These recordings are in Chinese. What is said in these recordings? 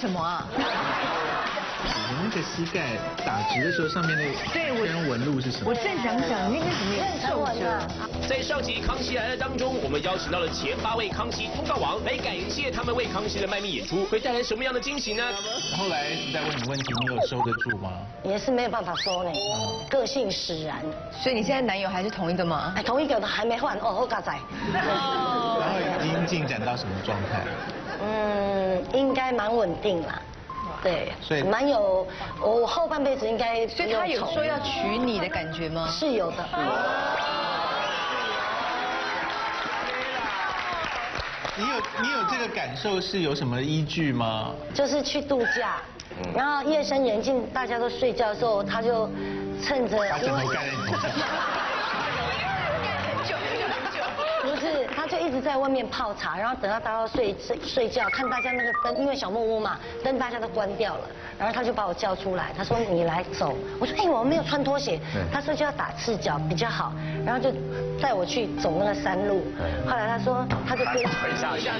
什么啊？你那个膝盖打直的时候，上面那对我根纹路是什么我？正想讲，那个怎么有皱褶？在上集《康熙来了》当中，我们邀请到了前八位康熙通告王来感谢他们为康熙的卖命演出，会带来什么样的惊喜呢？后来再问你问题，你有收得住吗？也是没有办法收呢，个性使然。所以你现在男友还是同一个吗？哎，同一个都还没换哦，我嘎仔。然后已经进展到什么状态？嗯，应该蛮稳定啦。对，所以蛮有，我后半辈子应该所以他有说要娶你的感觉吗？是有的。你有你有这个感受是有什么依据吗？就是去度假，然后夜深人静，大家都睡觉的时候，他就趁着把枕 头盖在你头上。不是，他就一直在外面泡茶，然后等到大家睡睡睡觉，看大家那个灯，因为小木屋嘛，灯大家都关掉了，然后他就把我叫出来，他说你来走，我说哎我没有穿拖鞋，他说就要打赤脚比较好，然后就带我去走那个山路，后来他说他就跟等一下，一下。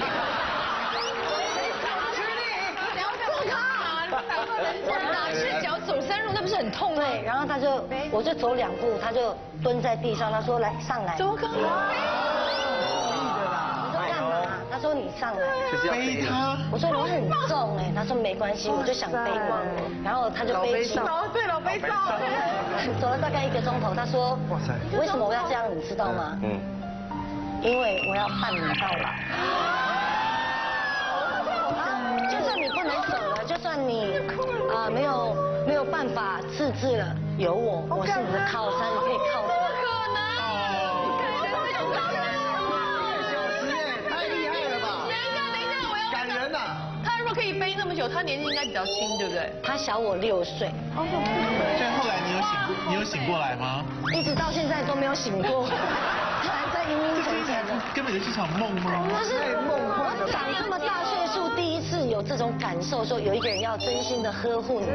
打赤脚？走山路，那不是很痛吗？对，然后他就我就走两步，他就蹲在地上，他说来上来，怎么可能？他说你上来。背他，我说我很重哎，他说没关系，我就想背我，然后他就背起，对老背少。走了大概一个钟头，他说，哇塞。为什么我要这样，你知道吗？嗯，因为我要伴你到老。就算你不能走了，就算你啊没有没有办法自制了，有我，我是你的靠山，你可以靠果可以背那么久，他年纪应该比较轻，对不对？他小我六岁，所以后来你有醒过，你有醒过来吗？一直到现在都没有醒过，还在阴阴沉沉的。根本就是场梦吗？不是我长这么大岁数，第一次有这种感受，说有一个人要真心的呵护你，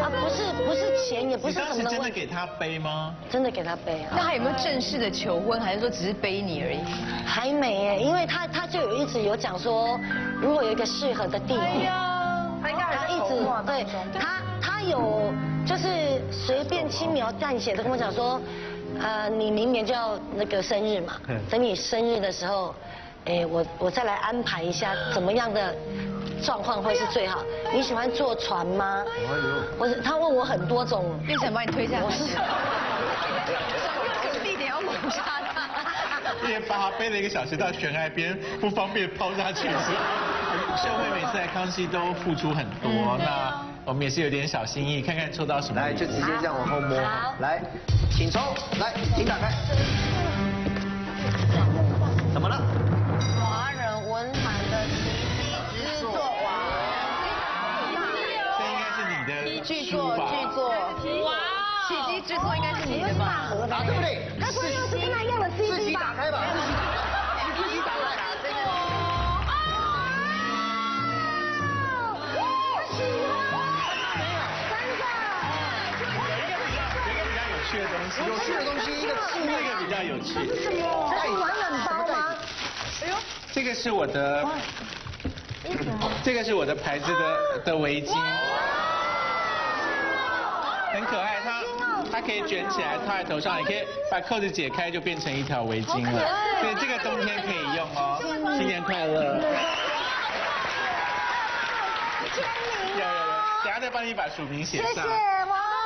啊，不是不是钱，也不你当时是什么真的给他背吗？真的给他背啊，那他有没有正式的求婚，还是说只是背你而已？还没哎，因为他他就有一直有讲说，如果有一个适合的地点，他应该他一直对他他有就是随便轻描淡写的跟我讲说，呃，你明年就要那个生日嘛嗯，等你生日的时候，哎，我我再来安排一下怎么样的状况会是最好。你喜欢坐船吗？我是他问我很多种，变想把你推下来。我是用什么地点要猛杀他？也把他背了一个小时到悬崖边，不方便抛下去。秀慧每次来康熙都付出很多，那我们也是有点小心意，看看抽到什么。来，就直接这样往后摸好。来，请抽。来，请打开。怎么了？华人文坛的奇迹之作哇！这应该是你的巨？作巨作哇！奇迹之作应该是你的吧？啊，对不对？该不会又是跟他一样的自 CD 己打吧？开吧。你自己打开。有一趣的东西，有趣的东西，一个那个比较有趣。这是暖暖包吗？这个是我的，这个是我的牌子的的围巾，很可爱，它它可以卷起来套在头上，也可以把扣子解开就变成一条围巾了。所以这个冬天可以用哦，新年快乐！有有有，等下再帮你把署名写上。谢谢哇！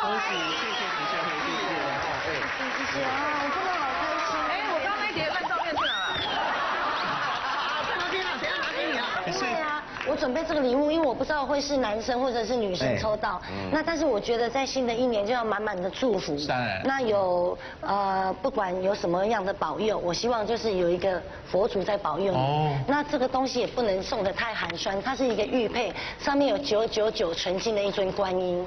恭喜，谢谢你，秀慧，谢谢。谢谢啊，我真的好开心。哎，我刚刚那叠烂照片我准备这个礼物，因为我不知道会是男生或者是女生抽到。那但是我觉得在新的一年就要满满的祝福。当然那有呃，不管有什么样的保佑，我希望就是有一个佛祖在保佑你。哦那这个东西也不能送的太寒酸，它是一个玉佩，上面有九九九纯金的一尊观音。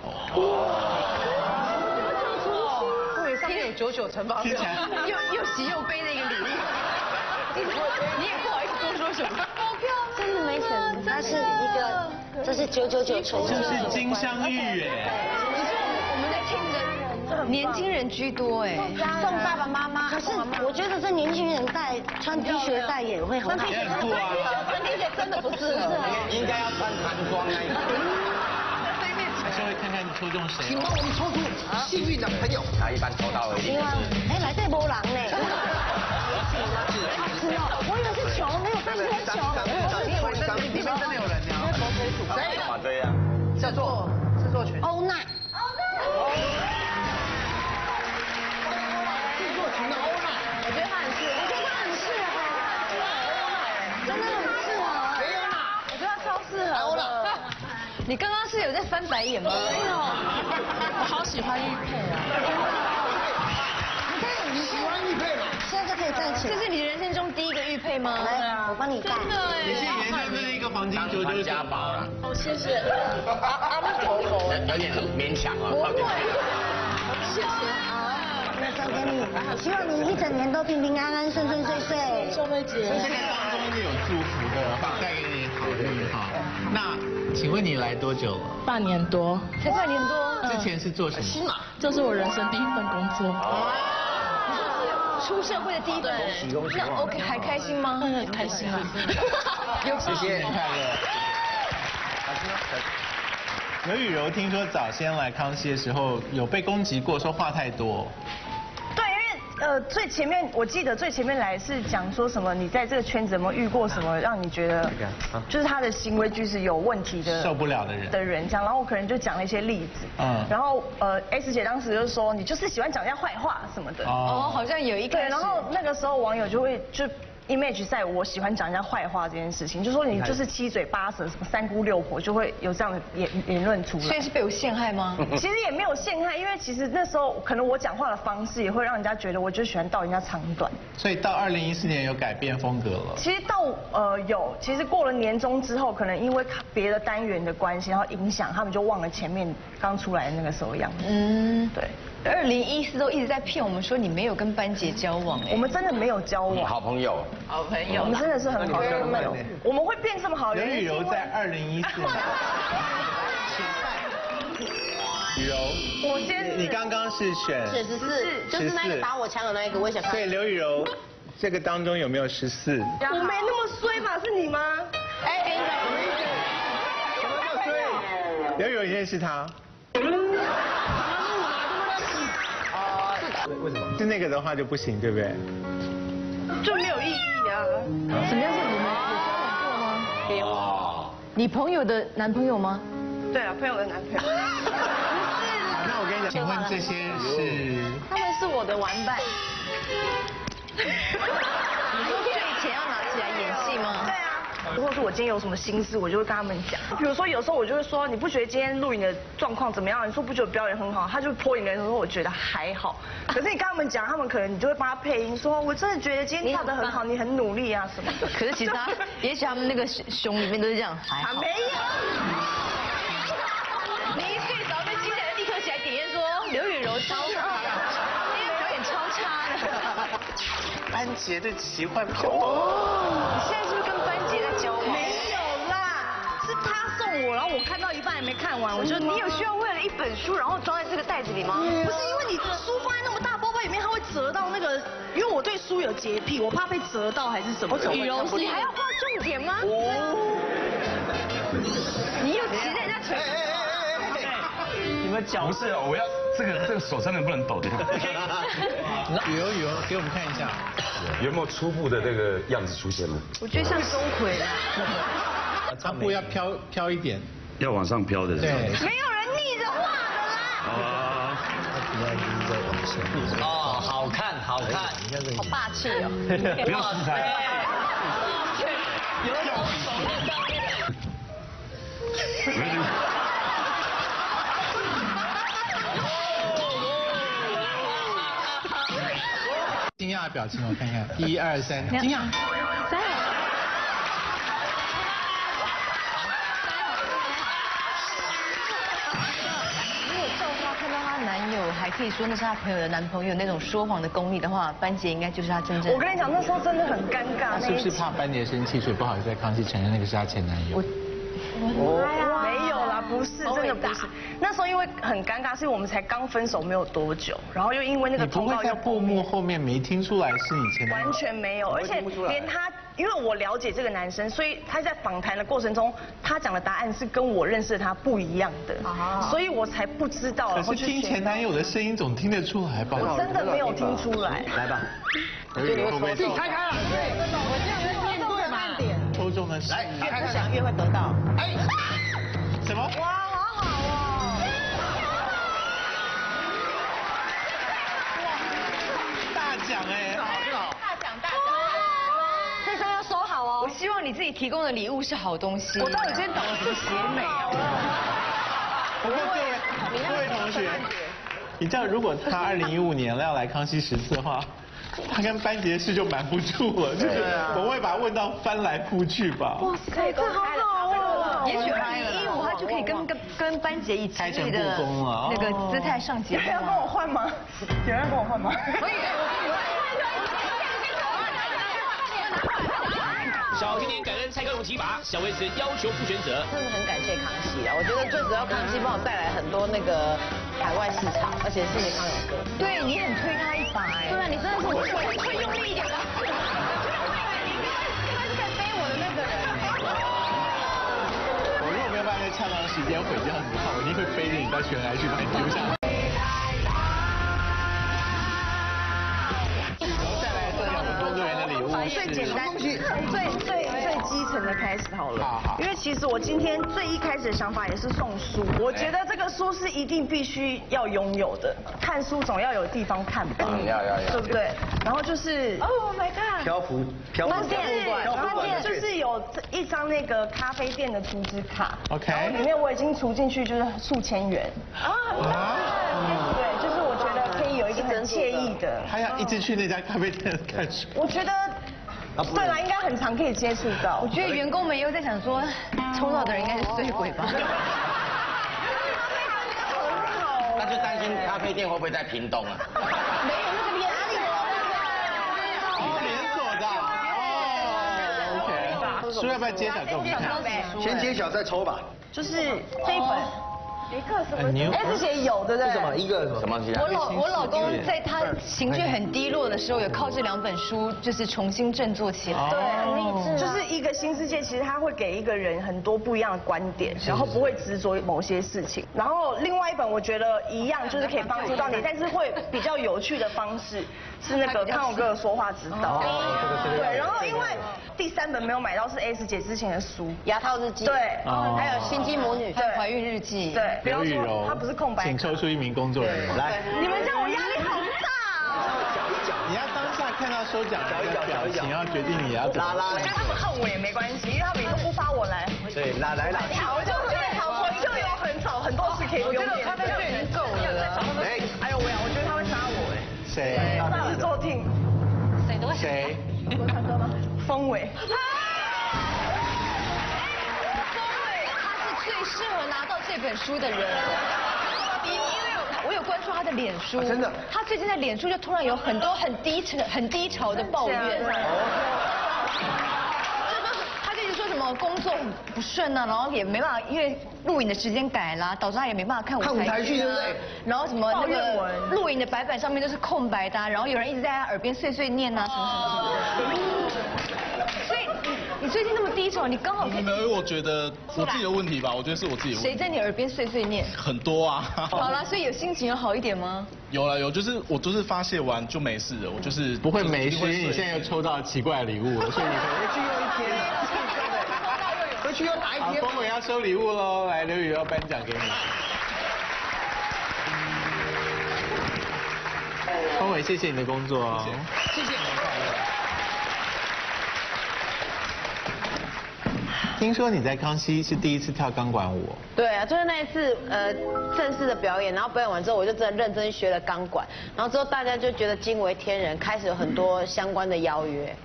对，上面有九九乘法表，听起来又又喜又悲的一个礼物。你也不好意思多说什么。真的没钱，它是一个，这是九九九纯金这。是金镶玉哎，我们在听着年轻人居多哎。送爸爸妈妈。可是我觉得这年轻人戴穿 T 恤戴也会很好也很酷啊。穿 T 恤真的不适合。应该要穿韩装那一种。还是会看看你抽中谁哦。请帮我们抽出幸运的朋友。他一般抽到而已。希望，哎，来这波狼呢？是哦，我以为是球，没有发现是球。里面真的有人呢。谁？啊，对呀。制作制作权。欧娜。制作群的欧娜。我觉得他很适合，我觉得他很适合，真的很适合。谁欧娜？我觉得他超适合欧娜。你刚刚是有在翻白眼吗？没有，我好喜欢玉佩啊。你看，你喜欢玉佩吗？现在就可以站起来。这是你人生中第一个玉佩吗？来，我帮你带。真的哎。你是原来那一个黄金九九家宝了。哦，谢谢。阿弥陀佛。有点勉强啊。不会。谢谢。那送给你，希望你一整年都平平安安、顺顺遂遂。秀妹姐。这个当中是有祝福的，会带给你好运哈。那请问你来多久了？半年多，才半年多。之前是做什么？这是我人生第一份工作。出社会的第一份，那 OK 还开心吗？嗯，开心啊。有谢谢，年快乐。刘雨柔听说早先来康熙的时候有被攻击过，说话太多。呃最前面我记得最前面来是讲说什么，你在这个圈子有没有遇过什么让你觉得就是他的行为举止有问题的受不了的人的人这样，然后我可能就讲了一些例子，嗯然后呃 S 姐当时就说你就是喜欢讲人家坏话什么的，哦，好像有一个。对，然后那个时候网友就会就 image 在我喜欢讲人家坏话这件事情，就说你就是七嘴八舌，什么三姑六婆，就会有这样的言言论出来。所以是被我陷害吗？其实也没有陷害，因为其实那时候可能我讲话的方式也会让人家觉得我就喜欢到人家长短。所以到二零一四年有改变风格了。其实到呃有，其实过了年终之后，可能因为别的单元的关系，然后影响他们就忘了前面刚出来的那个时候样子。嗯，对，二零一四都一直在骗我们说你没有跟班杰交往哎。我们真的没有交往，好朋友。好朋友我们真的是很好的朋友。我们会变这么好的刘雨柔在二零一四年。雨柔，我先你刚刚是选是十四，就是那个打我枪的那一个，我也想看所。以刘雨柔这个当中有没有十四？我没那么衰吧？是你吗？哎，给你刘雨柔，你认识他？为什么？是那个的话就不行，对不对？就没有意义啊。什么样是你们有交往过吗？没有。哦。你朋友的男朋友吗？对啊，朋友的男朋友。好，那我跟你讲，请问这些是？他们是我的玩伴。你说睡前要拿起来演戏吗？对啊。如果说我今天有什么心思，我就会跟他们讲。比如说有时候我就会说，你不觉得今天录影的状况怎么样？你说不觉得表演很好？他就泼你的人说我觉得还好。可是你跟他们讲，他们可能你就会帮他配音，说我真的觉得今天跳得很好，你很努力啊什么的。可是其实他，也许他们那个胸里面都是这样，还好。啊没有。你一睡着被惊起来，立刻起来点烟说刘雨柔超差，今天表演超差的。班杰的奇幻漂哦，你现在是交往？没有啦，是他送我，然后我看到一半还没看完，我就你有需要为了一本书，然后装在这个袋子里吗？不是，因为你书放在那么大包包里面，它会折到那个，因为我对书有洁癖，我怕被折到还是什么。羽绒服你还要画重点吗？你又骑在人家腿上。你们脚不是哦，我要这个这个手真的不能抖的。雨柔雨柔，给我们看一下。有没有初步的这个样子出现呢？我觉得像钟馗啦。它布要飘飘一点。要往上飘的。对。没有人逆着画的啦。啊。哦，好看，好看。好霸气哦。不要失态。有种手在上面。讶的表情，我看看，一二三，惊讶。三。如果赵花看到她男友还可以说那是她朋友的男朋友那种说谎的功力的话，班杰应该就是她真正。我跟你讲，那时候真的很尴尬。是不是怕班杰生气，所以不好意思在康熙承认那个是她前男友？我没有啦，不是，真的不是。那时候因为很尴尬，是因为我们才刚分手没有多久，然后又因为那个你不会在通告又过幕后面没听出来是你前男友完？全没有，而且连他，因为我了解这个男生，所以他在访谈的过程中，他讲的答案是跟我认识的他不一样的，所以我才不知道。可是听前男友的声音总听得出来吧？我真的没有听出来。来吧，自己开开了，抽中的是来，你开开。想越会得到。哎，什么？哇，奖哎！大奖大奖！这张要收好哦我。希望你自己提供的礼物是好东西。我到底今天导的是邪美啊？不过各位各位同学，你知道如果他二零一五年要来康熙十次的话，他跟班杰士就瞒不住了，就是我们会把他问到翻来覆去吧。哇塞，这好好哦！也许二零一五他就可以跟跟跟班杰以情侣开诚的布公了那个姿态上节目有人要跟我换吗？有人要跟我换吗？可以小甜甜感恩蔡康永提拔，小 S 要求不选择。真的很感谢康熙啊！我觉得最主要康熙帮我带来很多那个海外市场，而且谢谢康永哥。对你很推他一把哎。对啊，你真的是我推会用力一点吧。没有办法在恰当的时间毁掉你的话，我一定会背着你到悬崖去把你丢下来。再来这两个工作人员的礼物最简单，最最基层的开始好了。好好。因为其实我今天最一开始的想法也是送书，我觉得这个书是一定必须要拥有的，看书总要有地方看吧，要要要对不对？然后就是，Oh my God，漂浮漂浮关键漂浮关键馆。就是有一张那个咖啡店的储值卡 OK 然后里面我已经储进去就是数千元。啊，对，就是我觉得可以有一个很惬意的，他要一直去那家咖啡店看书。我觉得，对啦，应该很常可以接触到我。觉得员工们又在想说，抽到的人应该是醉鬼吧？那就担心咖啡店会不会在屏东啊？没有那个连锁哦，连锁的哦，OK。书要不要揭晓给我们看？先揭晓再抽吧。就是这一本。一个什么牛 S 姐有对不对？什么一个什么东西啊我？老我老公在他情绪很低落的时候，有靠这两本书，就是重新振作起来。对，哦很励志。就是一个新世界，其实他会给一个人很多不一样的观点，然后不会执着于某些事情。然后另外一本我觉得一样，就是可以帮助到你，但是会比较有趣的方式，是那个康永哥的说话指导。对，然后因为第三本没有买到是 S 姐之前的书，牙套日记，对哦还有心机母女，还有怀孕日记。对，不要说刘雨柔，它不是空白请抽出一名工作人员来。你们叫我压力好大哦。你要当下看到收奖人的表情，要决定你要怎么。拉拉我觉得他们恨我也没关系，因为他们也都不发我来。对，拉来拉去。我就对，我就有很少很多事可以不用他们。就已经够了。哎，哎呦喂啊，我觉得他会杀我哎。谁？制作厅，谁？风伟。他是最适合拿到这本书的人。因因为我有关注他的脸书，真的他最近在脸书就突然有很多很低沉、很低潮的抱怨。什么工作很不顺啊，然后也没办法，因为录影的时间改啦，导致他也没办法看舞看舞台剧对不对然后什么那个录影的白板上面都是空白的啊、然后有人一直在他耳边碎碎念啊，什么什么什么的。所以你你最近那么低潮，你刚好可以没有，因为我觉得我自己的问题吧，我觉得是我自己的问谁。在你耳边碎碎念？很多啊。好了，所以有心情有好一点吗？有了有，就是我就是发泄完就没事了，我就是不会没事，你现在又抽到奇怪的礼物了，所以你回去又一天。回去又打一好，天。峰伟要收礼物喽，来，刘宇要颁奖给你。峰伟，谢谢你的工作哦。谢谢你们快乐。听说你在康熙是第一次跳钢管舞，对啊，就是那一次呃正式的表演，然后表演完之后，我就真的认真学了钢管，然后之后大家就觉得惊为天人，开始有很多相关的邀约，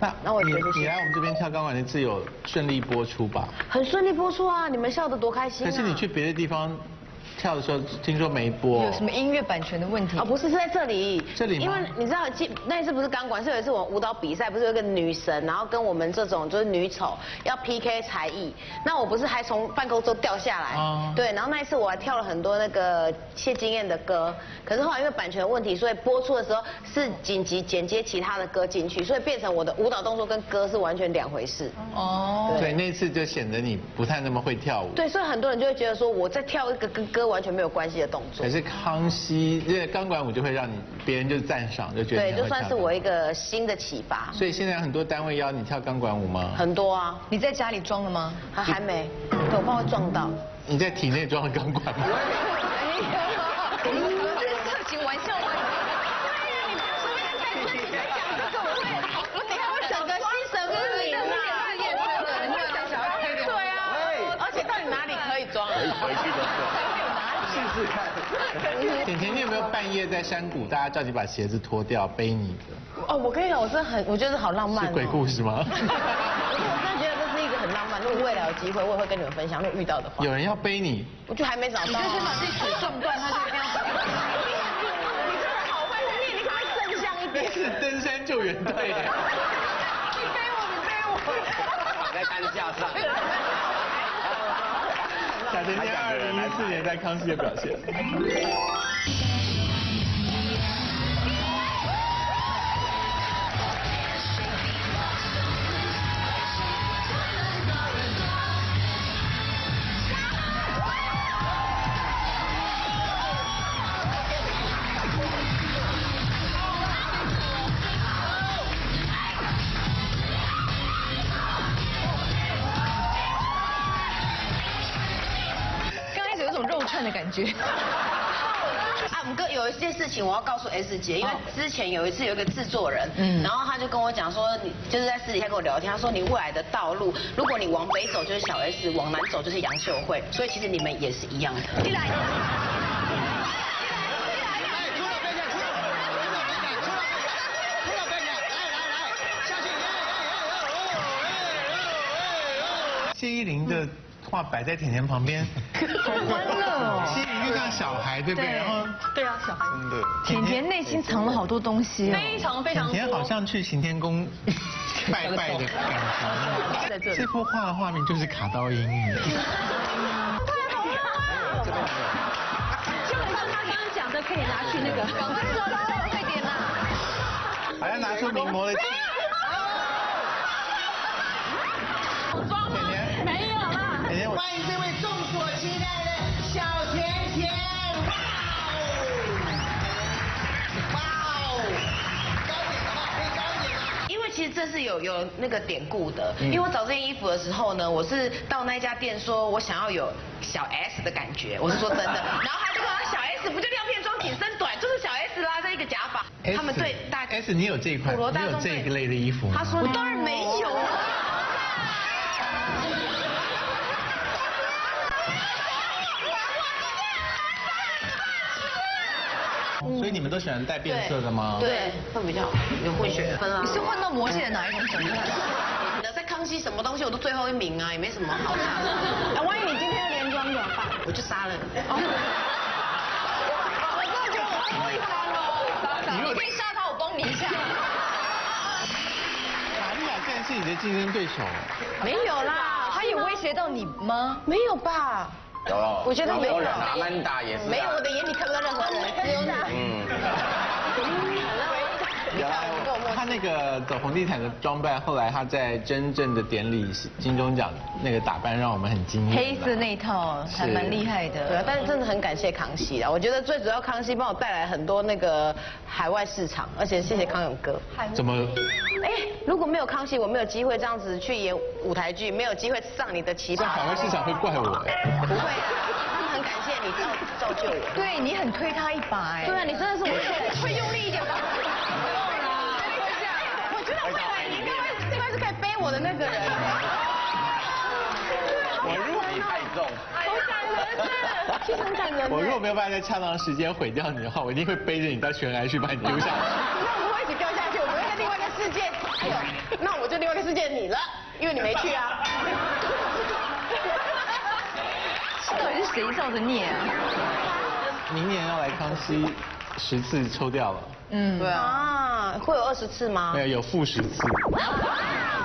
那那我觉得是你来我们这边跳钢管那次有顺利播出吧？很顺利播出啊，你们笑得多开心啊！可是你去别的地方跳的时候听说没播，有什么音乐版权的问题？哦，不是，是在这里。这里吗因为你知道，记那一次不是钢管，是有一次我们舞蹈比赛，不是有一个女神，然后跟我们这种就是女丑要 PK 才艺。那我不是还从半空中掉下来？哦对，然后那一次我还跳了很多那个谢金燕的歌，可是后来因为版权的问题，所以播出的时候是紧急剪接其他的歌进去，所以变成我的舞蹈动作跟歌是完全两回事。哦，对，那次就显得你不太那么会跳舞。对，所以很多人就会觉得说我在跳一个跟歌完全没有关系的动作可。是康熙因为钢管舞就会让你别人就赞赏，就觉得对，就算是我一个新的启发。所以现在很多单位邀你跳钢管舞吗？很多啊，你在家里装了吗？还还没，对我怕会撞到。你在体内装了钢管吗？哎呦，你这是色情玩笑吗？你不要说在带春节在讲这个，我会，我等一下会整个心神不宁啊验证的，你会带小孩开点。对啊，而且到底哪里可以装？回去的 甜甜，你有没有半夜在山谷，大家叫你把鞋子脱掉背你的？哦，我跟你讲，我真的很，我觉得好浪漫、哦。是鬼故事吗？我真的觉得这是一个很浪漫。如果未来有机会，我也会跟你们分享。如果遇到的话，有人要背你，我就还没找到、啊。你就先把自己腿撞断，他就一定要。你真的好会念，你可不可以正向一点？是登山救援队。你背我，你背我。在担架上。小甜甜二零一四年在康熙的表现。的感觉。啊，五哥有一件事情我要告诉 S 姐，因为之前有一次有一个制作人，嗯然后他就跟我讲说，你就是在私底下跟我聊天，他说你未来的道路，如果你往北走就是小 S，往南走就是杨秀慧，所以其实你们也是一样的。来来来，下去，谢依霖的画摆在甜甜旁边，好欢乐哦谢依霖就像小孩，对不对？对然后对啊，小孩。真的，甜甜内心藏了好多东西哦。非常非常甜甜好像去行天宫 拜拜的感觉。在这里这幅画的画面就是卡刀英语。就很像他刚刚讲的，可以拿去那个。赶快说啦，快点啦！还要拿出名模的。欢迎这位众所期待的小甜甜，哇！哦，哇哦，高点好不好？可以高一点吗？因为其实这是有有那个典故的，因为我找这件衣服的时候呢，我是到那家店说我想要有小 S 的感觉，我是说真的，然后他就说啊小 S 不就亮片装紧身短，就是小 S 拉着一个假发，他们对大 S，你有这一款，普罗你有这一类的衣服吗？他说我当然没有啊。所以你们都喜欢带变色的吗？对，会比较有混血分啊你。是混到魔界的哪一种程度？在康熙什么东西我都最后一名啊，也没什么好看的。啊万一你今天要连装怎么办？我就杀了你。我真的觉得我好会杀哦。你可以杀他，我帮你一下。玛利亚竟然是你的竞争对手，没有啦，他有威胁到你吗？没有吧？有，我觉得没有人，阿曼达也是。没有，我的眼里看不到任何人，只有你。嗯。有啊，他那个走红地毯的装扮，后来他在真正的典礼金钟奖那个打扮让我们很惊艳。黑色那一套还蛮厉害的。对啊，但是真的很感谢康熙啊！我觉得最主要康熙帮我带来很多那个海外市场，而且谢谢康永哥。怎么？哎，如果没有康熙，我没有机会这样子去演舞台剧，没有机会上你的旗在袍。海外市场会怪我哎。不会啊，他们很感谢你造造就我。对你很推他一把哎。对啊，你真的是我会 用力一点吧。我觉得未来你应该会应该是可以背我的那个人。我如果你太重。好感人啊！其实很感人。我如果没有办法在恰当的时间毁掉你的话，我一定会背着你到悬崖去把你丢下去。那我们会一起掉下去，我们会在另外一个世界。哎呦，那我就另外一个世界你了，因为你没去啊。到底是是谁造的孽啊？明年要来康熙十次抽掉了，嗯，对啊，会有二十次吗没？有有负十次。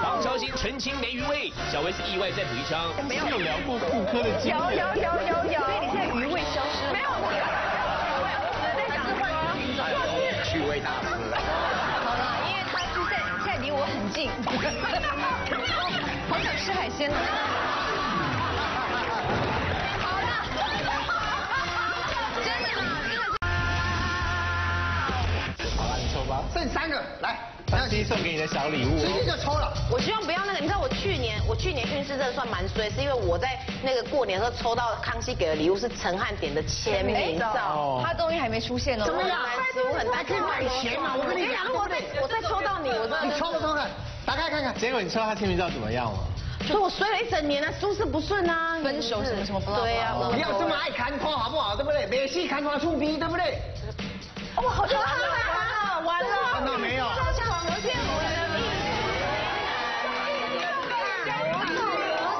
黄乔欣澄清没余味，小 S 意外再补一枪。没有聊过妇科的经验。有有有有有，所以你现在余味消失了。没有，趣味大师。好了，因为他是在现在离我很近，好想吃海鲜呢。吧。剩三个，来，康熙送给你的小礼物直。接就抽了。我希望不要那个，你知道我去年我去年运势真的算蛮衰，是因为我在那个过年的时候抽到康熙给的礼物是陈汉典的签名照。哦他终于还没出现哦。怎么样？我很担心买钱嘛，我跟你讲，如果再我再抽到你，我真的你抽不抽看？打开看看。结果你抽到他签名照怎么样了？所以我衰了一整年啊，诸事不顺啊，分手什么什么不对啊，不要这么爱看拖好不好？对不对？没戏看拖出逼，对不对？哇，好可怕，完了，看到没有？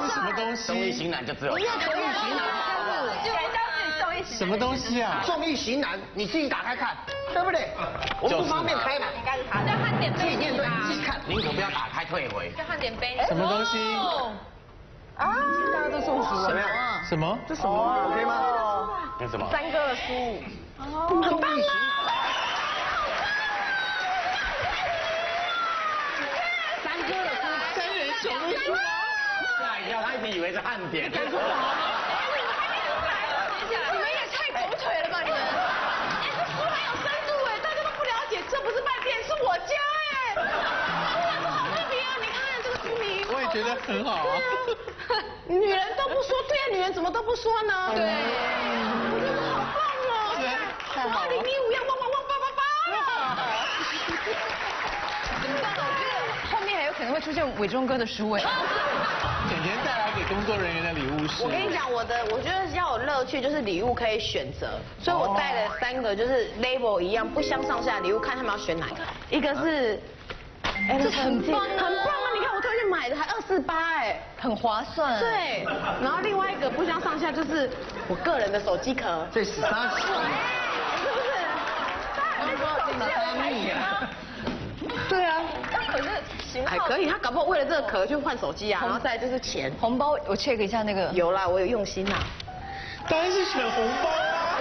是什么东综艺西？型男就只有。综艺型男，什么东西啊？综艺型男，你自己打开看，对不对？我们不方便开嘛。叫汉典自己杯，面对，自己看。宁可不要打开，退回。叫汉典杯。什么东西？啊！大家都中暑了。什么样什么？这什么？OK 吗？那什么？三个书，综艺型男。三哥的三人球的书。吓一跳，他一直以为是汉典。你们！也太狗腿了吧你们！哎，这书还有深度哎，大家都不了解，这不是麦片，是我家哎，哇，这好特别啊！你看这个书名，我也觉得很好啊。女人都不说，对啊，女人怎么都不说呢？对，我觉得好棒哦！对二零一五要汪汪汪八八八！很棒哦！这个后面还有可能会出现伟忠哥的书哎。甜甜带来给工作人员的礼物是？我跟你讲，我的我觉得要有乐趣，就是礼物可以选择，所以我带了三个，就是 label 一样不相上下的礼物，看他们要选哪个。一个是，哎，这很棒啊很棒啊！你看我特意买的，还二四八哎，很划算。，对。然后另外一个不相上下，就是我个人的手机壳，这十三是不是？对啊，可是型号还可以，他搞不好为了这个壳去换手机啊，然后再来就是钱。红包我 check 一下那个。有啦，我有用心啦。当然是选红包啊。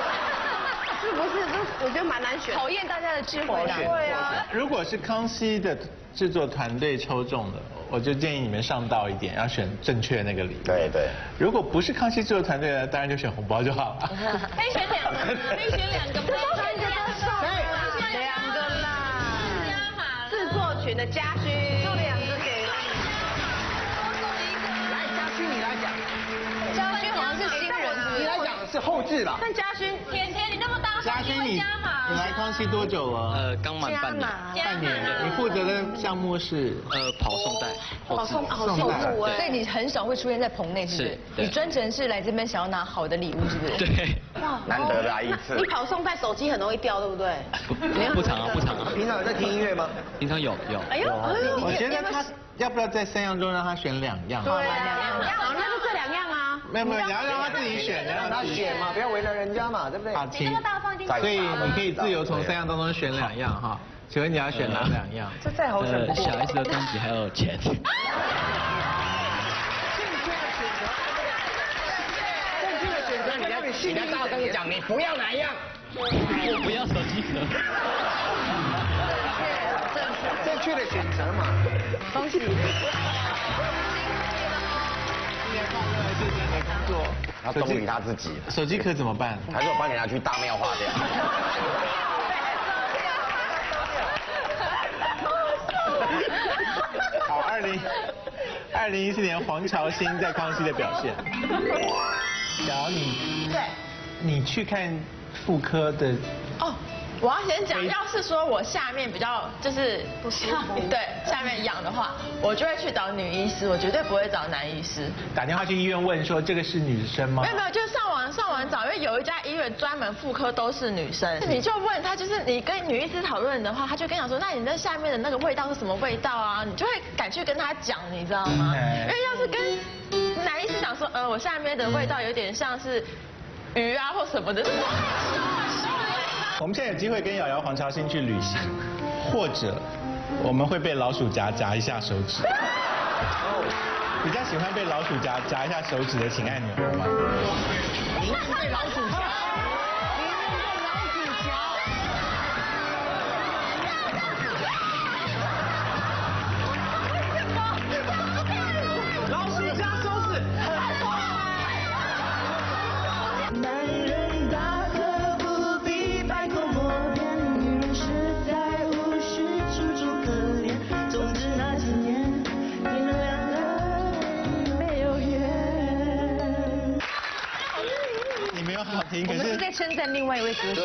是不是？这我觉得蛮难选。考验大家的智慧啦。对啊。如果是康熙的制作团队抽中的，我就建议你们上道一点，要选正确那个礼物。对对。如果不是康熙制作团队的，当然就选红包就好了。可以选两个，可以选两个，三个都上。两个啦。制作群的家居。是？后置吧？但嘉勋，甜甜，你那么大嘉勋，你你来康熙多久了？呃，刚满半年，半年。你负责的项目是？呃，跑送带，跑送跑送物哎。所以你很少会出现在棚内，是不是你专程是来这边想要拿好的礼物，是不是？对，难得来一次你。跑送带手机很容易掉，对不对？不不长啊，不长啊，平常有在听音乐吗？平常有有，哎呦，我觉得他要不要在三样中让他选两样？对两样，好，那就这两样啊。没有没有，你要让他自己选，你要让他选嘛，不要为难人家嘛，对不对？好，请。所以你可以自由从三样当中选两样哈。请问你要选哪两样？这再好选不。小 S 的专辑还有钱，正确的选择，你要你要大声讲，你不要哪样。我不要手机壳，正确的选择嘛。恭喜。谢谢你的工作。他忠于他自己，手机壳怎么办？还是我帮你拿去大庙化掉。好，二零二零一四年黄朝兴在康熙的表现。小你对。你去看妇科的哦，我要先讲，要是说我下面比较就是不舒服，对，下面痒的话，我就会去找女医师，我绝对不会找男医师。打电话去医院问说这个是女生吗没？有没有，就是上网上网找，因为有一家医院专门妇科都是女生，你就问他，就是你跟女医师讨论的话，他就跟你讲说，那你那下面的那个味道是什么味道啊？你就会敢去跟他讲，你知道吗？哎因为要是跟男医师讲说，呃，我下面的味道有点像是鱼啊或什么的。我们现在有机会跟瑶瑶、黄朝兴去旅行，或者我们会被老鼠夹夹一下手指。比较喜欢被老鼠夹夹一下手指的，请按钮好吗？您是被老鼠夹，称赞另外一位歌手。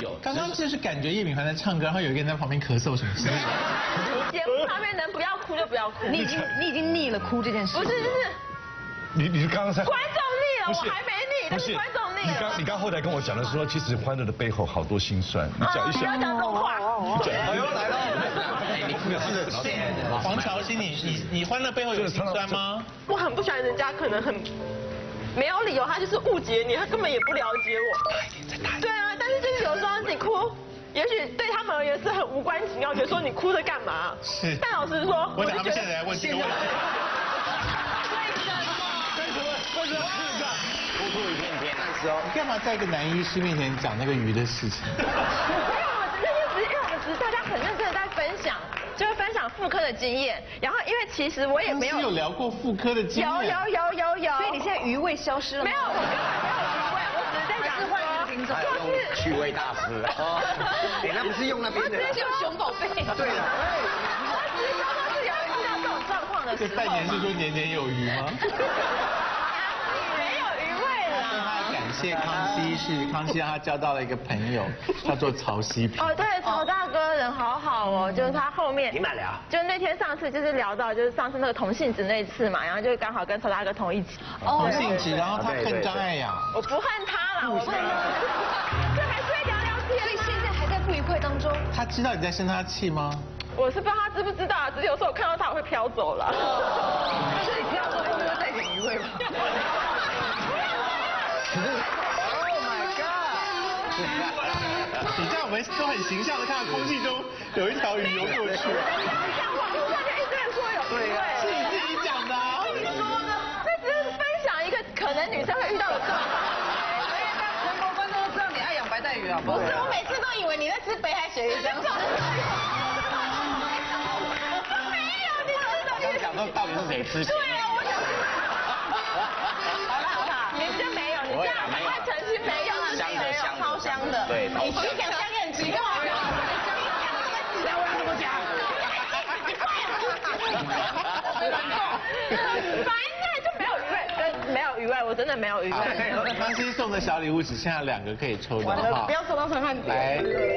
有刚刚就是感觉叶秉凡在唱歌，然后有一个人在旁边咳嗽什么之类的。节目旁边能不要哭就不要哭。你已经你已经腻了哭这件事。不是，就是你你刚刚才观众腻了，不是我还没腻，但是观众腻你。刚你刚后台跟我讲的说，其实欢乐的背后好多心酸，你讲一下。不要讲这种话。哎呦来了，黄朝兴，你你你欢乐背后有心酸吗？我很不喜欢人家可能很没有理由，他就是误解你，他根本也不了解我。对啊，但是就是有时候你哭，也许对他们而言是很无关紧要，觉得说你哭着干嘛？是。但老实说，我想他们就觉得现在来问这个问题。为什么？哭哭一片片的时候，你干嘛在一个。男医师面前讲那个。鱼的事情？没有，我们只是因为因为我们只是大家很认真的在分享，就是分享妇科的经验。然后因为其实我也没有是有聊过妇科的经验。有有有有有。所以你现在余味消失了吗？没有，我根本没有余味，我只是在讲说，就是趣味大师 哦，哎，那不是用那边的，我只是用熊宝贝。对了，我只是说是有遇到这种状况的时候。这半年是说年年有余吗？谢康熙，是康熙让他交到了一个朋友，叫做曹希平。哦，对，曹大哥人好好哦，就是他后面。你们聊。就那天上次就是聊到就是上次那个同性质那次嘛，然后就刚好跟曹大哥同一起。同性质，然后他恨张爱雅。我不恨他了，我恨他。就还是会聊聊天。所以现在还在不愉快当中。他知道你在生他气吗？我是不知道他知不知道，只是有时候我看到他我会飘走了。但是你飘走会不会带点余味吧？Oh my god！你这样我们都很形象的看到空气中有一条鱼游过去。像网络上就一堆人说有余味，是你自己讲的啊。你说呢？这只是分享一个可能女生会遇到的状况。全国观众都知道你爱养白带鱼啊！不是，我每次都以为你在吃北海鳕鱼香肠。刚讲到到底是谁吃？对没有，你这样赶快澄清没有，香的香的超香的。对你去讲香也很奇怪。那我要怎么讲？反正就没有余没有余味，我真的没有余味。康熙送的小礼物只剩下两个可以抽的完了，话不，要走到陈汉典。来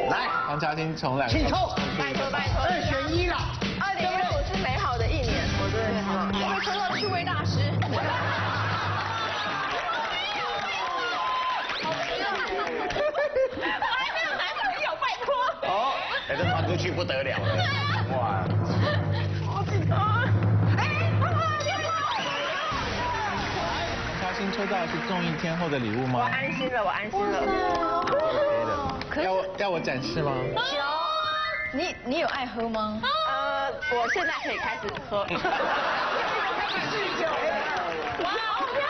来，黄嘉欣从两个。请抽，拜托拜托，二选一了。二零一五是美好的一年，我真的希望。你会抽到趣味大师。我还没有男朋友，拜托。这传出去不得了了。哇，黄家欣抽到的是综艺天后的礼物吗我？安心了，我安心了。要我要我展示吗？你你有爱喝吗？呃，我现在可以开始喝。哇，好漂亮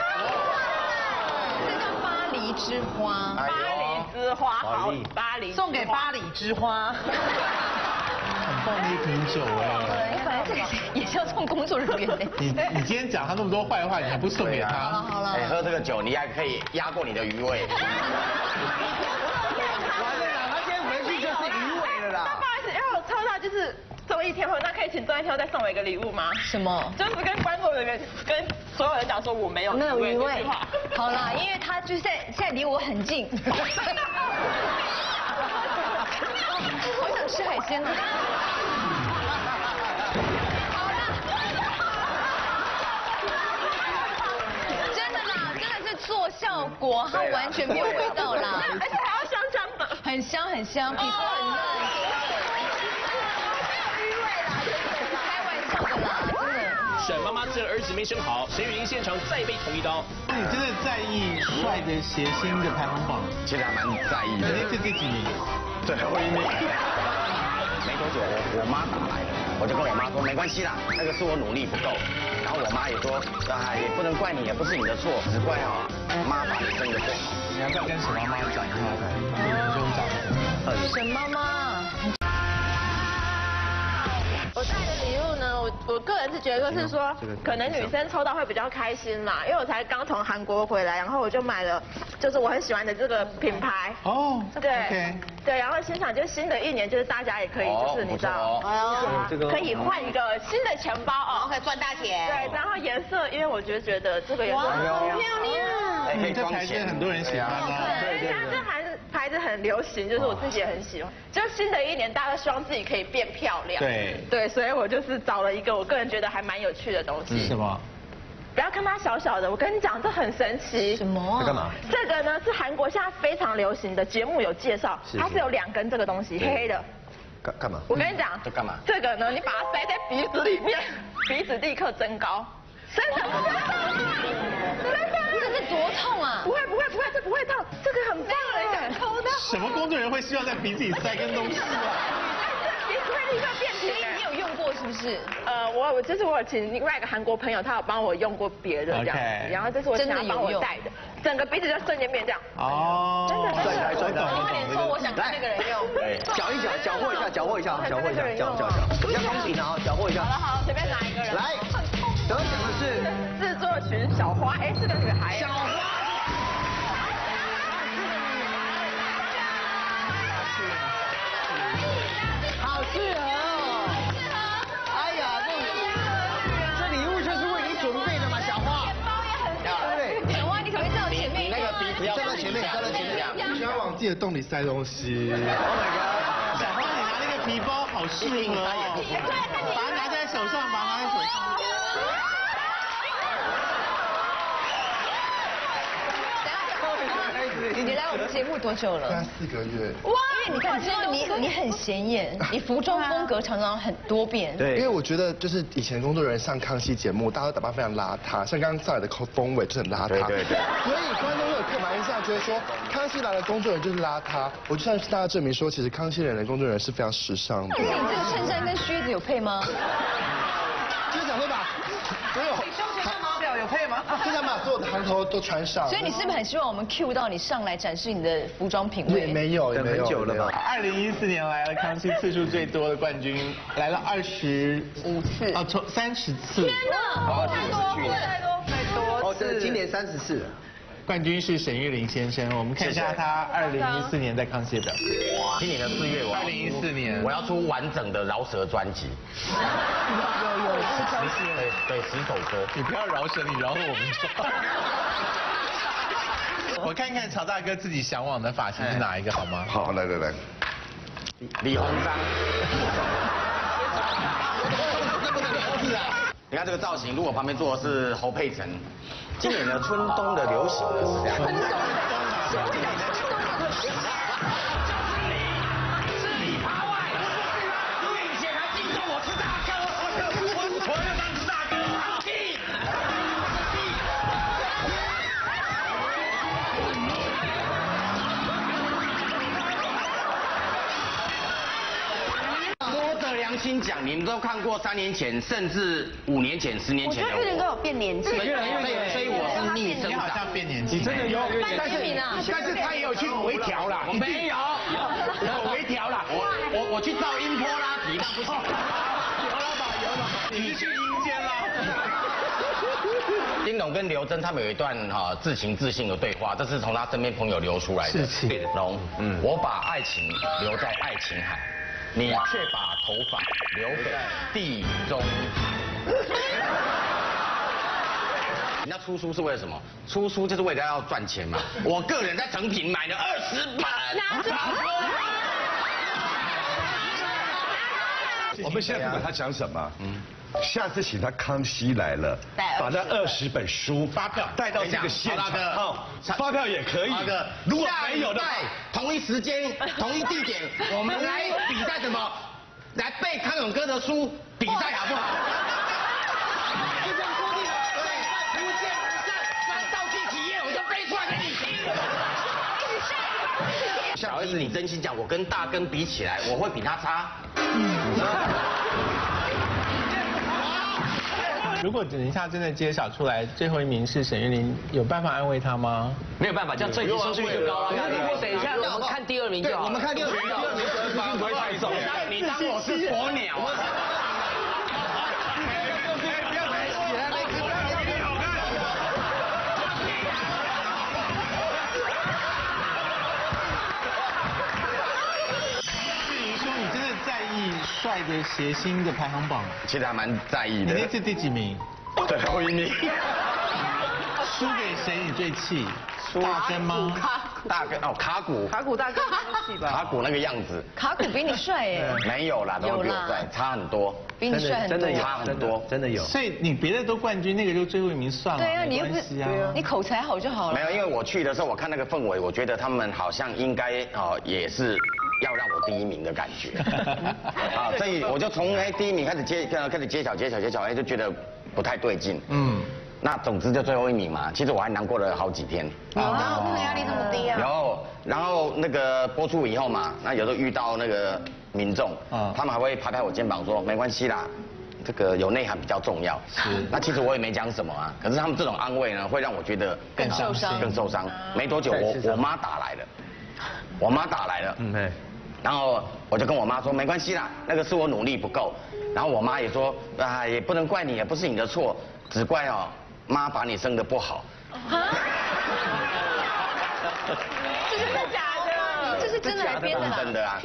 这叫巴黎之花。巴黎之花，好，巴黎送给巴黎之花。很棒的一瓶酒哎。我本来这个也是要送工作人员的。你你今天讲他那么多坏话，你还不送给他？好了哎，喝这个酒你还可以压过你的余味。完了啦，他今天回去就是余味了那啦不。好意思，因为我抽到就是综艺天后，那可以请综艺天后再送我一个礼物吗？什么？就是跟观众人、跟所有人讲说我没有没有余味。好啦，因为他就在现在离我很近。我想吃海鲜呢。真的啦，真的是做效果，它完全没有味道啦，而且还要香香的。很香很香，皮肤很嫩。没有余味啦，开玩笑的啦，真的。沈妈妈这儿子没生好，沈雨林现场再被捅一刀。你真的在意帅的谐星的排行榜？其实还蛮在意的。那是第几名？最后一名。没多久，我我妈打来了，我就跟我妈说没关系啦，那个是我努力不够。然后我妈也说，啊也不能怪你，也不是你的错，只怪啊妈把你生的最好。你要不要跟沈妈妈讲一下？不用讲。沈妈妈。我带的礼物呢，我我个人是觉得是说，可能女生抽到会比较开心嘛，因为我才刚从韩国回来，然后我就买了，就是我很喜欢的这个品牌。哦，对，对，然后心想就新的一年，就是大家也可以，就是你知道，可以换一个新的钱包哦，可以赚大钱。对，然后颜色，因为我觉得觉得这个颜色很漂亮，哎这牌子很多人喜欢啊。牌子很流行，就是我自己也很喜欢。就新的一年，大家都希望自己可以变漂亮。对。对，所以我就是找了一个我个人觉得还蛮有趣的东西。什么？不要看它小小的，我跟你讲，这很神奇。什么？在干嘛？这个呢是韩国现在非常流行的，节目有介绍，它是有两根这个东西，黑黑的。干干嘛？我跟你讲。这干嘛？这个呢，你把它塞在鼻子里面，鼻子立刻增高。真的？真的？这是多痛啊！不会不会不会，这不会痛，这个很棒哎，抽到。什么工作人员会希望在鼻子里塞根东西啊？鼻子会立刻变平。你有用过是不是？呃，我我就是我有请另外一个韩国朋友，他有帮我用过别的这样子，然后这是我想要帮我戴的，整个鼻子就瞬间变这样。哦。真的真的。快点说，我想看那个人用。搅一搅，搅和一下，搅和一下，搅和一下，搅搅搅。不要公平啊，搅和一下。好了好了，随便拿一个人。来，得奖的是制作群小花，哎，是个女孩。小花。好适合哦。适合。哎呀，这这礼物就是为你准备的嘛，小花。包也很对不对？小花，你可不可以站到前面？你那个鼻子站到前面，站到前面。你不要往自己的洞里塞东西。Oh my god！小花，你拿那个皮包好适合哦。把它拿在手上，把它拿在手上。你来我们节目多久了？三四个月。哇，因为你看，真的你你很显眼，你服装风格常常很多变。对，因为我觉得就是以前工作人员上康熙节目，大家都打扮非常邋遢，像刚刚上来的风尾就很邋遢。对对对。所以观众会有刻板印象，觉得说康熙来的工作人员就是邋遢。我就向大家证明说，其实康熙来的工作人员是非常时尚的。但是你这个衬衫跟靴子有配吗？就是讲会把所有胸前的码表有配吗？就想把所有的行头都穿上。所以你是不是很希望我们 cue 到你上来展示你的服装品味？也没有，也没有。很久了吧？二零一四年来了康熙次数最多的冠军，来了二十五次。哦，从三十次。天哪，太多，太多，太多。哦，这今年三十四。冠军是沈玉琳先生，我们看一下他二零一四年在康熙的表现。今年的四月，我二零一四年我要出完整的饶舌专辑。有有十首歌。你不要饶舌，你饶了我们就。我看看曹大哥自己向往的发型是哪一个好吗？好，来来来。李鸿章。你看这个造型，如果旁边坐的是侯佩岑，今年的春冬的流行呢是这样。的心讲，你们都看过三年前，甚至五年前、十年前的我觉得玉林都有变年轻，越来越年轻，所以我是逆生你好长。像变年轻，你真的有但是但是他也有去微调啦，我没有，我微调啦，我我我去照音波拉提，那不是。有了吧，有了，你是去阴间了。丁龙跟刘真他们有一段哈自情自信的对话，这是从他身边朋友流出来的。是情龙，嗯，我把爱情留在爱琴海，你却把头发留给地中海。人家出书是为了什么？出书就是为了要赚钱嘛。我个人在成品买了二十本。我们现在不管他讲什么，嗯，下次请他康熙来了，把那二十本书发票带到这个现场，好，发票也可以。那个，如果没有的话，同一时间、同一地点，我们来比赛什么？来背康永哥的书，比赛好不好？就这样说定了。对，不见不散，那到第几页我就背出来给你听。小 S，你真心讲，我跟大根比起来，我会比他差。如果等一下真的揭晓出来最后一名是沈玉琳，有办法安慰她吗？没有办法，这样最低收视率就高了。如果等一下我们看第二名就好了。我们看第二名，第二名得分不会太重。你当我是鸵鸟帅的谐星的排行榜？其实还蛮在意的。你那次第几名？最后一名。输给谁你最气？大根吗？大根哦，卡古。卡古大哥气吧。卡古那个样子。卡古比你帅耶。没有啦，都比我帅，差很多。比你帅很多。真的差很多，真的有。所以你别的都冠军，那个就最后一名算了。对啊，你又不是啊，你口才好就好了。没有，因为我去的时候，我看那个氛围，我觉得他们好像应该哦，也是要让我第一名的感觉。啊，所以我就从哎第一名开始揭，开始揭晓揭晓揭晓，哎就觉得不太对劲。嗯。那总之就最后一名嘛，其实我还难过了好几天。啊，那个压力这么低啊？然后，然后那个播出以后嘛，那有时候遇到那个民众，啊他们还会拍拍我肩膀说没关系啦，这个有内涵比较重要。是。那其实我也没讲什么啊，可是他们这种安慰呢，会让我觉得更受伤，更受伤。没多久，我我妈打来了，我妈打来了，嗯对。然后我就跟我妈说没关系啦，那个是我努力不够。然后我妈也说啊，也不能怪你，也不是你的错，只怪哦。妈把你生的不好，这是真的假的？这是真的还是编的？真的啊！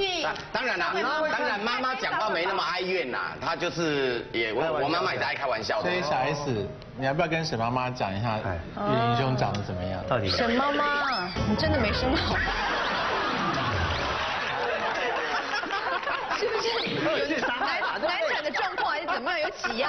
当然啦，当然妈妈讲话没那么哀怨呐，她就是也我我妈妈也是爱开玩笑的。所以小 S，你要不要跟沈妈妈讲一下玉林兄长得怎么样？到底？沈妈妈，你真的没生好。是不是？难难产的状况还是怎么样？有挤压？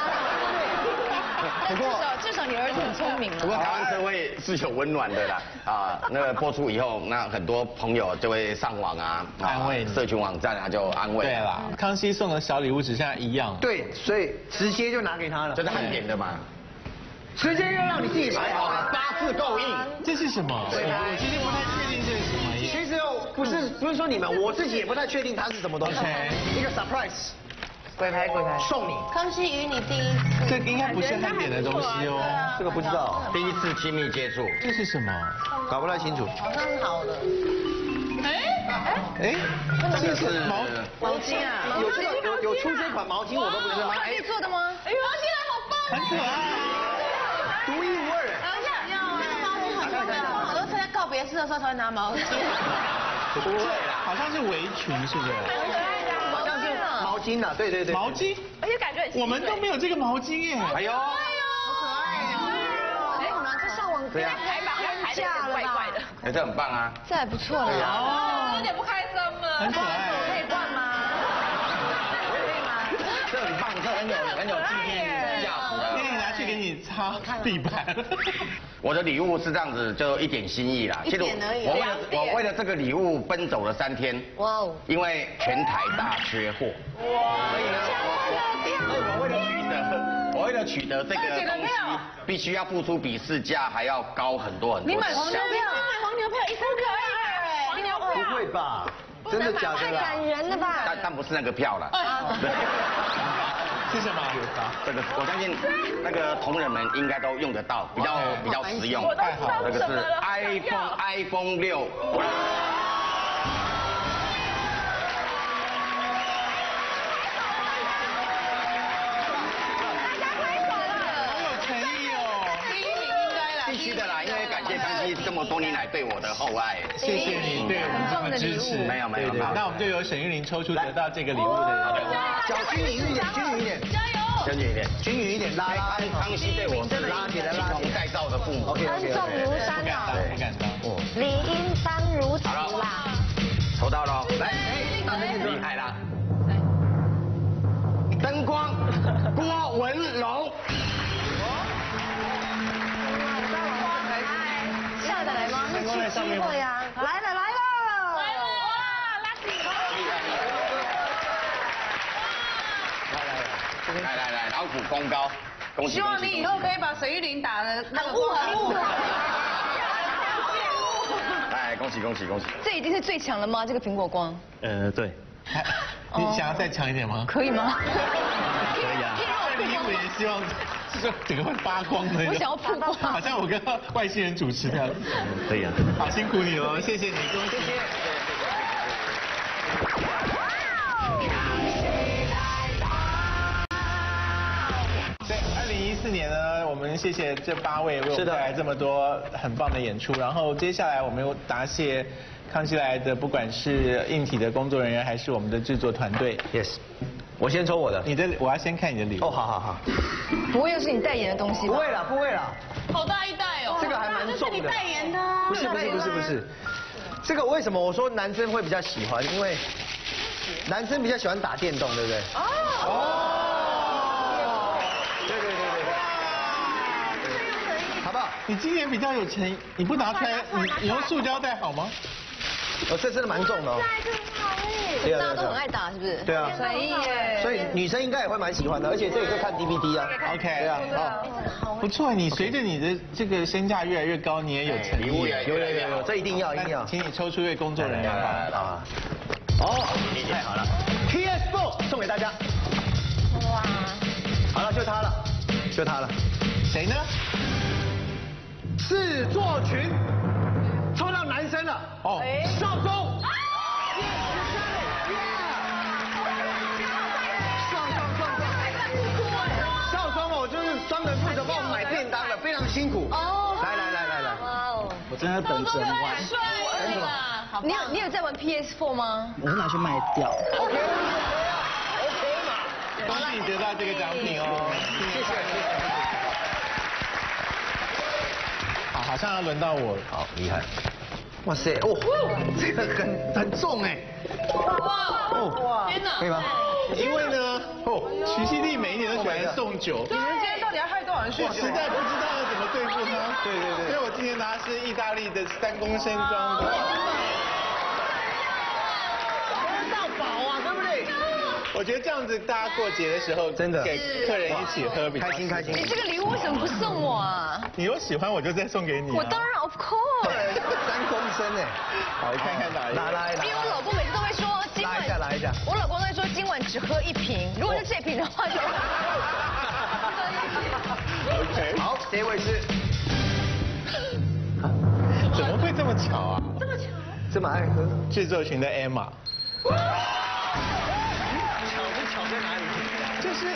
至少至少你儿子很聪明了。不过台湾社会是有温暖的啦，啊，那个播出以后，那很多朋友就会上网啊，安慰社群网站啊，就安慰。对啦，康熙送的小礼物只剩下一样。对，所以直接就拿给他了。这是汉典的嘛？直接就让你自己买好了，八字够硬。这是什么？我其实不太确定这是什么。其实不是不是说你们，我自己也不太确定它是什么东西。一个 surprise。鬼牌鬼牌送你。康熙与你第一次，这应该不是很点的东西哦。这个不知道。第一次亲密接触，这是什么？搞不太清楚。好像是好的。哎哎哎，这是毛毛巾啊？有这个有有出这款毛巾我都不知道。哎，做的吗？哎呦，毛巾好棒。很可爱。独一无二。等一下，那个毛巾好像没有，我好多参加告别式的时候才会拿毛巾。不会啦，好像是围裙，是不是？好像是毛巾呐，对对对。毛巾，而且感觉我们都没有这个毛巾耶。哎呦，好可爱哦。哎，我们这上网对啊，还把还排的怪怪的。哎，这很棒啊。这还不错了。哦，有点不开心了。很可爱。可以换吗？可以吗？这很棒，这很有很有纪念擦地板。我的礼物是这样子，就一点心意啦。一点而已。我为了我为了这个礼物奔走了三天。哇哦！因为全台大缺货。哇！所以呢，我我为了取得我为了取得这个东西，必须要付出比市价还要高很多很多。你买黄牛票？你买黄牛票一张可以？黄牛票？不会吧？真的假的？太感人了吧？但但不是那个票了。是什么？这个我相信那个同仁们应该都用得到，比较比较实用。太好了，这个是 iPhone iPhone 六。这么多年来对我的厚爱。谢谢你对我们这么支持。没有没有没有。那我们就由沈玉琳抽出得到这个礼物的人。小均匀一点，均匀一点。加油！均匀一点，均匀一点，拉拉。康熙对我是拉起来拉起再造的父母。恩重如山啊，不敢当。理应当如此啦。抽到了，来，厉害啦！灯光，郭文龙。下得来吗？是机会呀！来了来了！来了哇，拉起！来来来，来来来，老虎功高。恭喜希望你以后可以把沈玉琳打的那个很雾很雾哎，恭喜恭喜恭喜！这已经是最强了吗？这个苹果光呃，对，你想要再强一点吗？可以吗？可以啊。希望是整个会发光的。我想要曝光好像我跟外星人主持这样。可以啊。好辛苦你了，谢谢你，恭喜。对，二零一四年呢，我们谢谢这八位为我们带来这么多很棒的演出。然后接下来我们又答谢康熙来的，不管是硬体的工作人员，还是我们的制作团队。Yes，我先抽我的。你的，我要先看你的礼物。哦，好好好。不会又是你代言的东西吧？不会了，不会了。好大一袋哦，这个还蛮重的。这是你代言的。不是不是不是不是，这个为什么我说男生会比较喜欢？因为男生比较喜欢打电动，对不对？哦。对对对对。好不好？你今年比较有钱，你不拿出来，你你用塑胶袋好吗？哦，这真的蛮重的哦。对啊大家都很爱打，是不是？对啊。所以耶。所以女生应该也会蛮喜欢的，而且这也可以看 DVD 啊。OK，对啊，好。不错，你随着你的这个身价越来越高，你也有诚意。有有有有，这一定要一定要。请你抽出一位工作人员吧。啊。哦，太好了，PS4 送给大家。哇。好了，就他了，就他了。谁呢？制作群，抽哦。少宗。少宗哦，就是专门负责帮我们买便当的，非常辛苦。哦。来来来来来。哇哦。我真的等着玩。真的吗？你有你有在玩 PS4 吗？我会拿去卖掉。OK。恭喜你得到这个奖品哦。谢谢谢谢。好，好像要轮到我了。好，厉害。哇塞，哦，这个很很重哎。哇哦，天哪！可以吗？因为呢，哦，徐熙娣每一年都喜欢送酒。你们今天到底要害多少人酗我？实在不知道要怎么对付他。对对对所以我今天拿的是意大利的三公升装的。到饱啊，对不对？我觉得这样子大家过节的时候，真的给客人一起喝比较开心开心你这个礼物为什么不送我啊？你有喜欢我就再送给你啊。我当然 of course。三公升哎。好，你看看哪一个？拿来因为我老公每次都会说今晚拉一下拉一下。我老公都会说今晚只喝一瓶，如果是这瓶的话就。OK。好，这位是怎么会这么巧啊？这么巧？这么爱喝。制作群的 Emma。在哪里？就是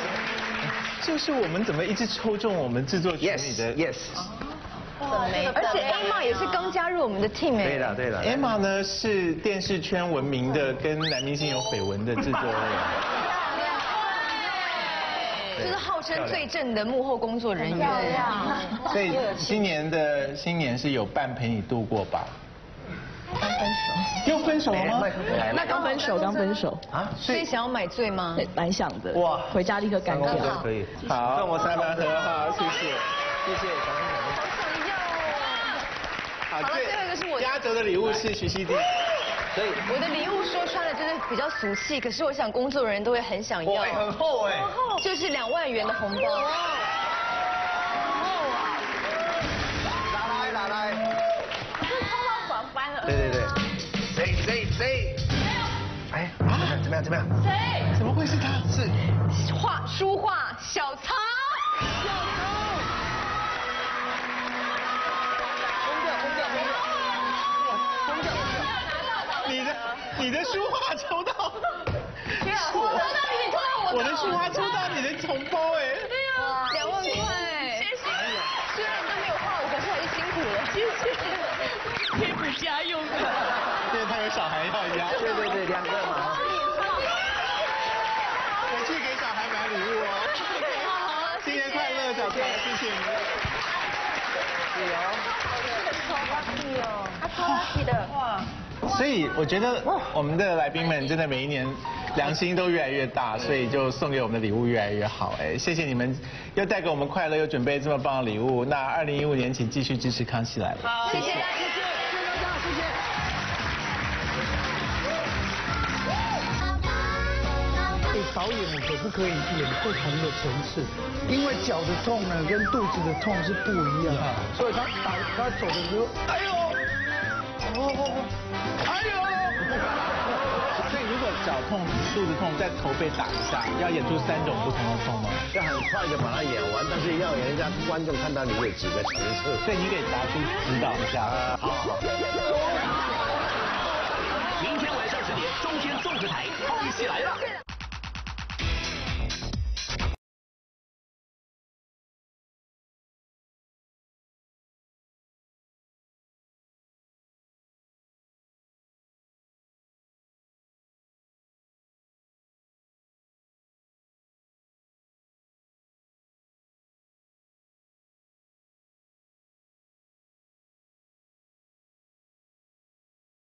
就是我们怎么一直抽中我们制作群里的 Yes。而且 Emma 也是刚加入我们的 team 哎。对的对的。Emma 呢是电视圈闻名的跟男明星有绯闻的制作人。就是号称最正的幕后工作人员。所以今年的新年是有伴陪你度过吧？刚分手。又分手了吗？那刚分手，刚分手啊，所以想要买醉吗？蛮想的。哇，回家立刻干掉。可以。好，送我三百盒，好，谢谢，谢谢，小心好，好了最后一个是我的压轴的礼物是徐熙娣。所以我的礼物说穿了就是比较俗气，可是我想工作人员都会很想要。哇，很厚哎。就是两万元的红包。么样怎么样？谁？怎么会是他？是画书画小曹小曹。你的你的书画抽到，天啊，我抽到你，你抽到我的。我的书画抽到你的红包哎。对啊，两万块。谢谢。虽然你都没有画我，可是还是辛苦了。谢谢。贴补家用的。因为他有小孩要养。对对对，两个嘛。回去给小孩买礼物哦。新年快乐，小曹，谢谢你。是哦。超 lucky 哦，他超 lucky 的。哇。所以我觉得我们的来宾们真的每一年良心都越来越大，所以就送给我们的礼物越来越好。哎，谢谢你们又带给我们快乐，又准备这么棒的礼物。那二零一五年请继续支持康熙来了。好，谢谢。导演我可不可以演不同的层次？因为脚的痛呢跟肚子的痛是不一样的，所以他打他走的时候，哎呦，哦，哎呦。所以如果脚痛、肚子痛，在头被打一下，要演出三种不同的痛吗？要很快就把它演完，但是要人家观众看到你有几个层次。所以你给达叔指导一下。好好。明天晚上十点，中天综合台，康熙来了。